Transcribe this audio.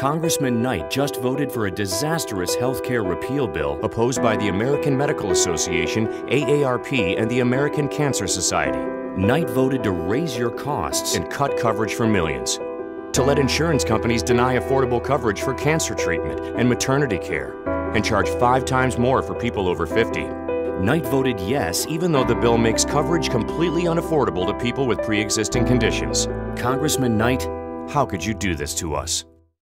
Congressman Knight just voted for a disastrous health care repeal bill opposed by the American Medical Association, AARP, and the American Cancer Society. Knight voted to raise your costs and cut coverage for millions. To let insurance companies deny affordable coverage for cancer treatment and maternity care, and charge five times more for people over 50. Knight voted yes, even though the bill makes coverage completely unaffordable to people with pre existing conditions. Congressman Knight, how could you do this to us?